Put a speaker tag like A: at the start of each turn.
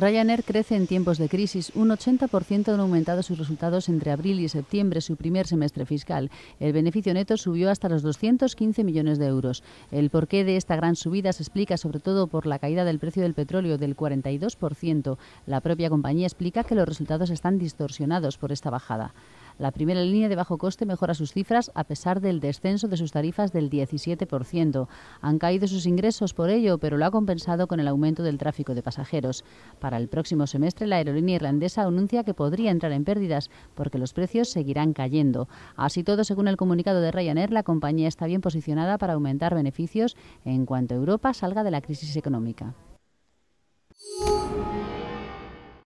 A: Ryanair crece en tiempos de crisis. Un 80% han aumentado sus resultados entre abril y septiembre, su primer semestre fiscal. El beneficio neto subió hasta los 215 millones de euros. El porqué de esta gran subida se explica sobre todo por la caída del precio del petróleo del 42%. La propia compañía explica que los resultados están distorsionados por esta bajada. La primera línea de bajo coste mejora sus cifras a pesar del descenso de sus tarifas del 17%. Han caído sus ingresos por ello, pero lo ha compensado con el aumento del tráfico de pasajeros. Para el próximo semestre, la aerolínea irlandesa anuncia que podría entrar en pérdidas porque los precios seguirán cayendo. Así todo, según el comunicado de Ryanair, la compañía está bien posicionada para aumentar beneficios en cuanto Europa salga de la crisis económica.